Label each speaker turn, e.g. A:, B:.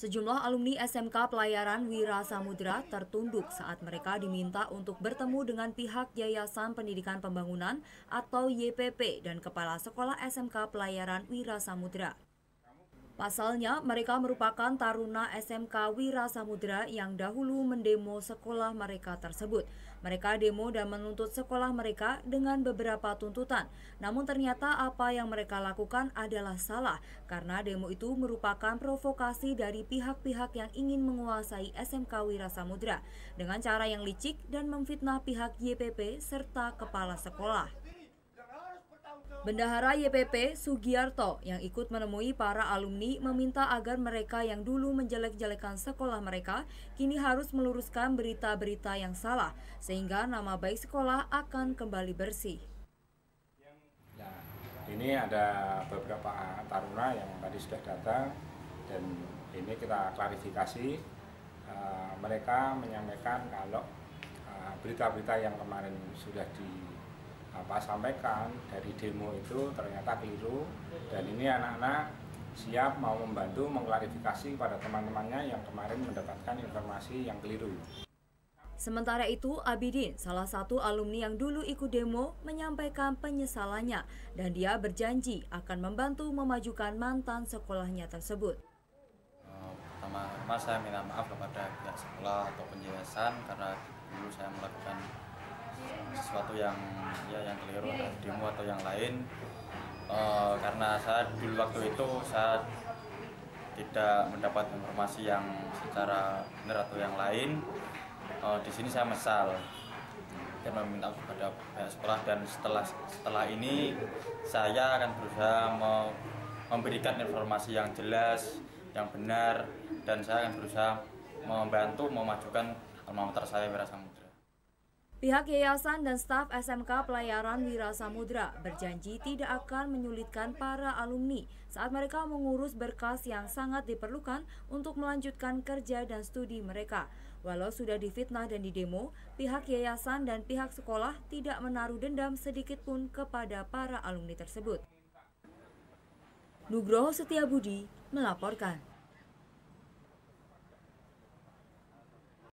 A: Sejumlah alumni SMK Pelayaran Wira Samudra tertunduk saat mereka diminta untuk bertemu dengan pihak Yayasan Pendidikan Pembangunan atau YPP dan Kepala Sekolah SMK Pelayaran Wira Samudra. Pasalnya, mereka merupakan taruna SMK Wira Samudra yang dahulu mendemo sekolah mereka tersebut. Mereka demo dan menuntut sekolah mereka dengan beberapa tuntutan. Namun ternyata apa yang mereka lakukan adalah salah karena demo itu merupakan provokasi dari pihak-pihak yang ingin menguasai SMK Wira Samudra dengan cara yang licik dan memfitnah pihak YPP serta kepala sekolah. Bendahara YPP Sugiarto yang ikut menemui para alumni meminta agar mereka yang dulu menjelek-jelekan sekolah mereka kini harus meluruskan berita-berita yang salah sehingga nama baik sekolah akan kembali bersih.
B: Nah, ini ada beberapa taruna yang tadi sudah datang dan ini kita klarifikasi uh, mereka menyampaikan kalau eh, berita-berita uh, yang kemarin sudah di apa sampaikan dari demo itu ternyata keliru dan ini anak-anak siap mau membantu mengklarifikasi pada teman-temannya yang kemarin mendapatkan informasi yang keliru.
A: Sementara itu, Abidin, salah satu alumni yang dulu ikut demo, menyampaikan penyesalannya dan dia berjanji akan membantu memajukan mantan sekolahnya tersebut.
C: Eh, pertama, saya minta maaf kepada pihak sekolah atau penjelasan karena dulu saya melakukan sesuatu yang ya yang keliru atau demo atau yang lain uh, karena saya dulu waktu itu saya tidak mendapat informasi yang secara benar atau yang lain uh, di sini saya mesal dan meminta kepada pihak sekolah dan setelah setelah ini saya akan berusaha memberikan informasi yang jelas yang benar dan saya akan berusaha membantu memajukan alma mater saya Wira Samudra.
A: Pihak yayasan dan staf SMK Pelayaran Wira Samudra berjanji tidak akan menyulitkan para alumni saat mereka mengurus berkas yang sangat diperlukan untuk melanjutkan kerja dan studi mereka. Walau sudah difitnah dan didemo, pihak yayasan dan pihak sekolah tidak menaruh dendam sedikit pun kepada para alumni tersebut. Nugroho Setiabudi melaporkan.